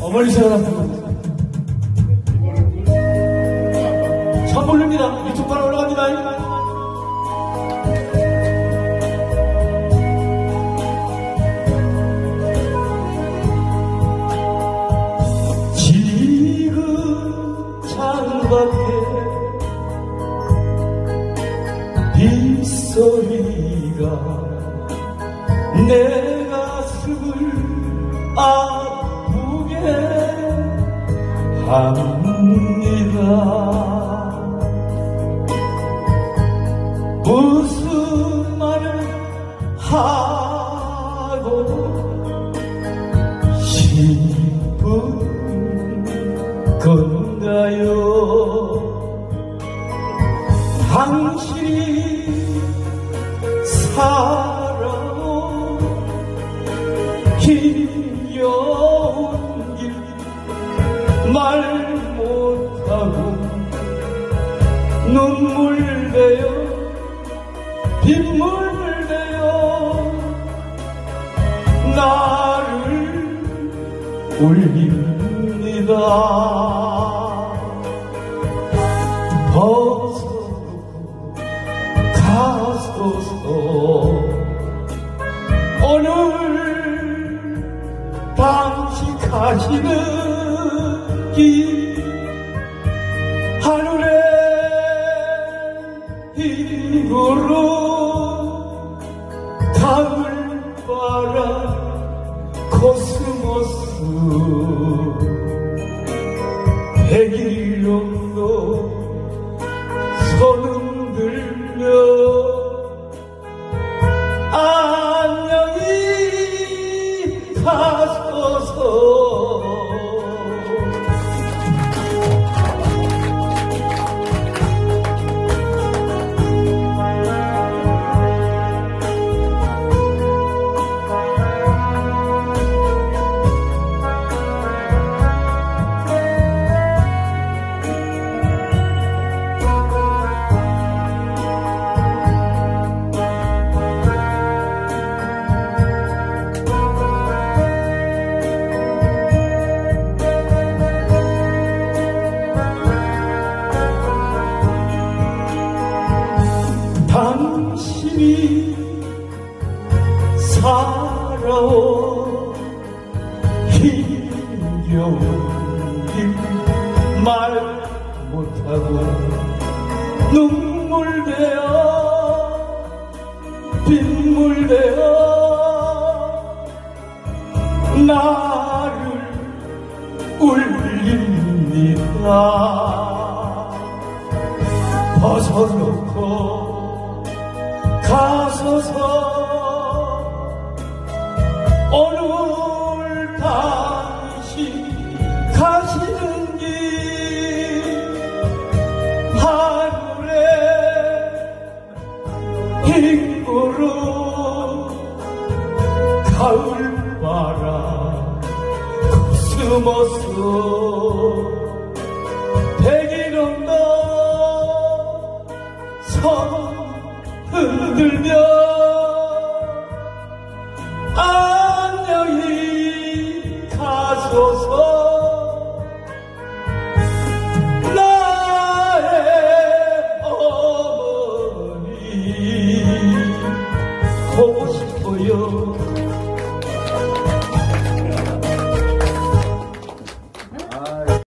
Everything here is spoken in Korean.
어머니 생각합니다. 선물입니다. 이쪽 바로 올라갑니다. 빗소리가 내 가슴을 아프게 합니다 무슨 말을 하고 싶은 건가요? 당신이 살아온 말 못하고 눈물 내요 빗물 내요. 나를 울립니다. 벗어놓고 가소서. 오늘 가시는 길 하늘에 힘으로 가을바람 코스모스. 백일 살아온 힘겨운 길말 못하고 눈물 되어 빗물 되어 나를 울립니다. 벗어놓고 가소서 가을 바람 숨어서 백이 넘어 서문 흔들며 안녕히 가소서. 나의 어머니 보고 싶어요.